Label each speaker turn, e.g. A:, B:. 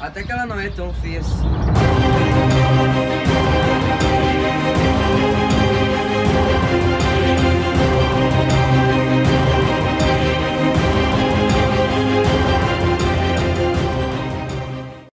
A: até que ela não é tão feia assim.